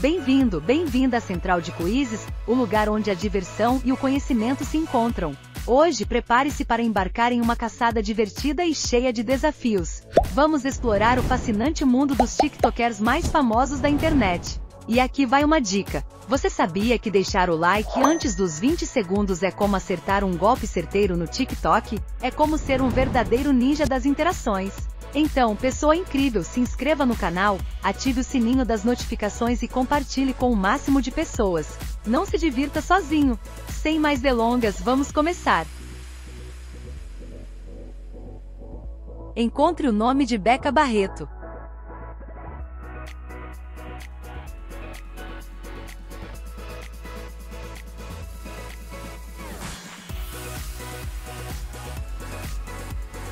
Bem-vindo, bem-vinda à Central de Quizzes, o lugar onde a diversão e o conhecimento se encontram. Hoje prepare-se para embarcar em uma caçada divertida e cheia de desafios. Vamos explorar o fascinante mundo dos TikTokers mais famosos da internet. E aqui vai uma dica. Você sabia que deixar o like antes dos 20 segundos é como acertar um golpe certeiro no TikTok? É como ser um verdadeiro ninja das interações. Então, pessoa incrível, se inscreva no canal, ative o sininho das notificações e compartilhe com o máximo de pessoas. Não se divirta sozinho. Sem mais delongas, vamos começar. Encontre o nome de Beca Barreto.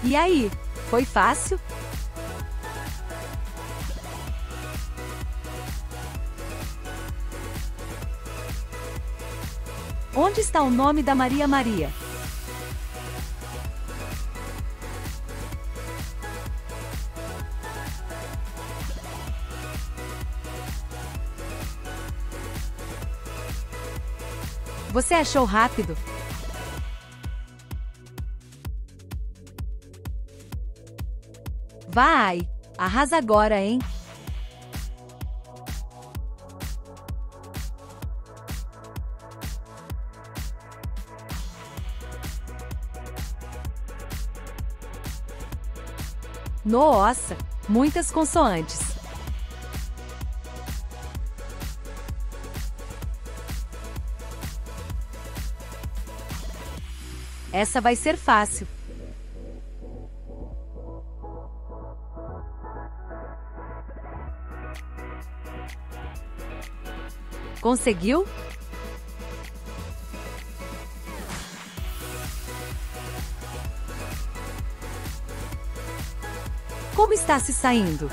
E aí, foi fácil? Onde está o nome da Maria Maria? Você achou rápido? Vai! Arrasa agora, hein? Nossa! Muitas consoantes. Essa vai ser fácil. Conseguiu? Como está se saindo?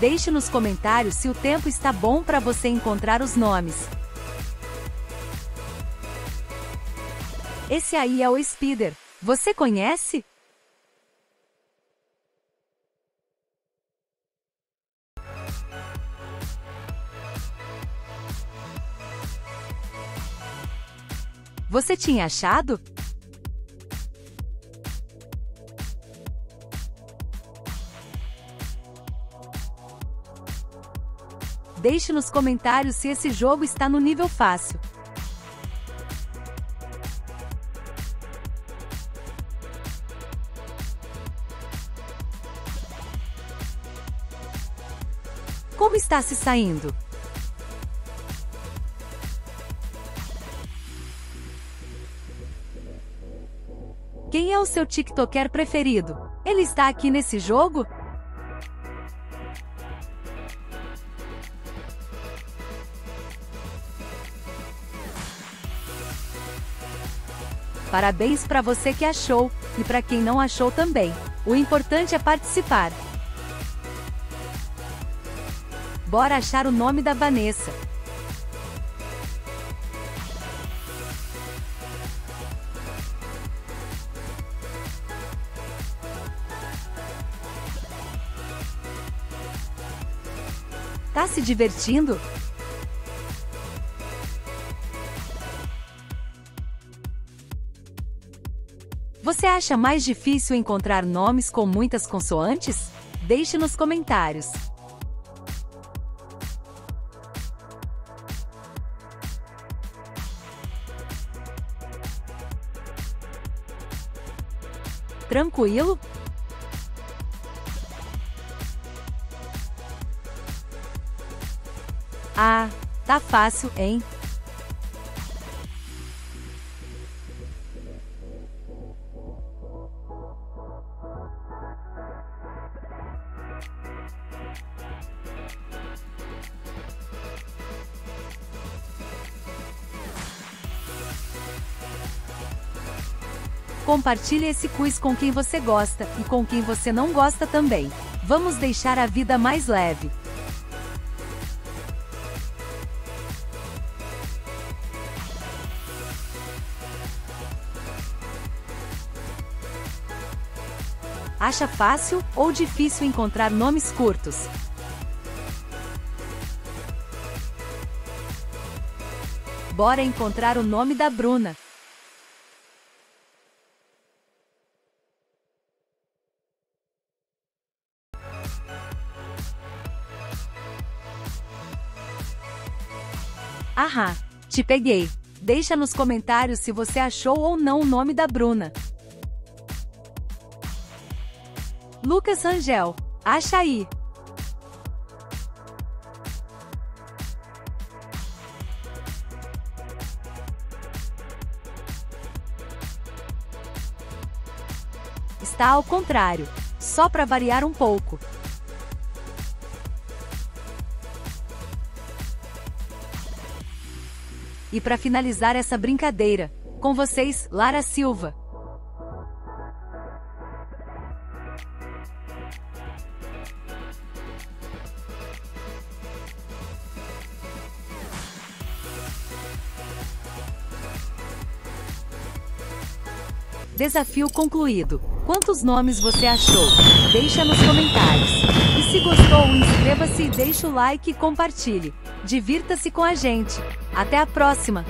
Deixe nos comentários se o tempo está bom para você encontrar os nomes. Esse aí é o Spider. Você conhece? Você tinha achado? Deixe nos comentários se esse jogo está no nível fácil. Como está se saindo? Quem é o seu TikToker preferido? Ele está aqui nesse jogo? Parabéns para você que achou, e para quem não achou também. O importante é participar. Bora achar o nome da Vanessa. Tá se divertindo? Você acha mais difícil encontrar nomes com muitas consoantes? Deixe nos comentários. Tranquilo? Ah, tá fácil, hein? Compartilhe esse quiz com quem você gosta e com quem você não gosta também. Vamos deixar a vida mais leve. Acha fácil ou difícil encontrar nomes curtos? Bora encontrar o nome da Bruna. Ahá, te peguei. Deixa nos comentários se você achou ou não o nome da Bruna. Lucas Rangel, acha aí. Está ao contrário, só para variar um pouco. E para finalizar essa brincadeira, com vocês, Lara Silva. Desafio concluído. Quantos nomes você achou? Deixa nos comentários. E se gostou, inscreva-se e deixe o like e compartilhe. Divirta-se com a gente. Até a próxima!